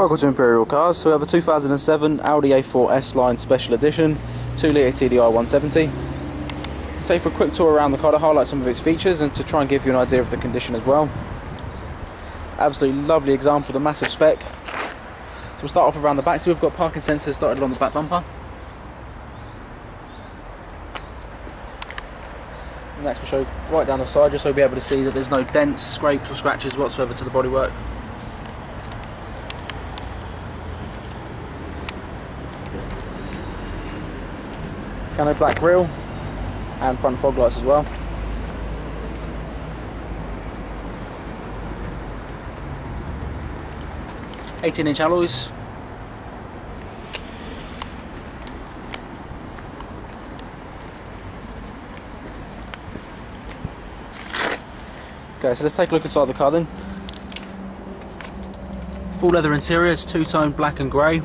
Welcome to Imperial Cars. So we have a 2007 Audi A4 S-Line Special Edition, 2 litre TDI 170. Take for a quick tour around the car to highlight some of its features and to try and give you an idea of the condition as well. Absolutely lovely example, the massive spec. So we'll start off around the back. So we've got parking sensors started along the back bumper. And next we'll show right down the side just so you'll be able to see that there's no dents, scrapes or scratches whatsoever to the bodywork. Camo black grille and front fog lights as well. Eighteen inch alloys. Okay, so let's take a look inside the car then. Full leather interior, it's two-tone black and grey.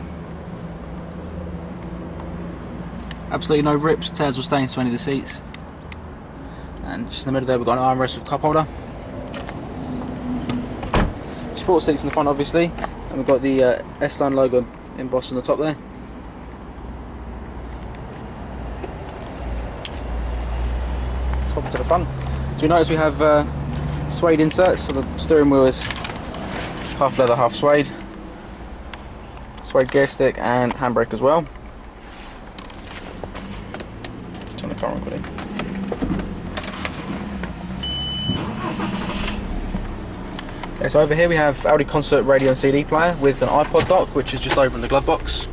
Absolutely no rips, tears or stains to any of the seats. And just in the middle there we've got an armrest with cup holder. Sport seats in the front obviously. And we've got the uh, S-Line logo embossed on the top there. Let's hop into the front. So you notice we have uh, suede inserts, so the steering wheel is half leather, half suede. Suede gear stick and handbrake as well. Let's the car on quickly. Okay, so over here we have Audi Concert radio and CD player with an iPod dock, which is just over in the glove box.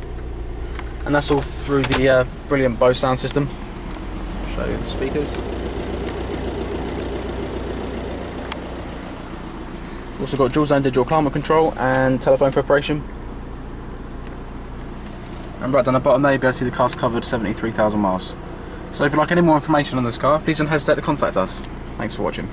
And that's all through the uh, brilliant Bose sound system. Show you the speakers. Also got dual zone digital climate control and telephone preparation. And right down the bottom there you'll be able to see the car's covered 73,000 miles. So if you'd like any more information on this car, please don't hesitate to contact us. Thanks for watching.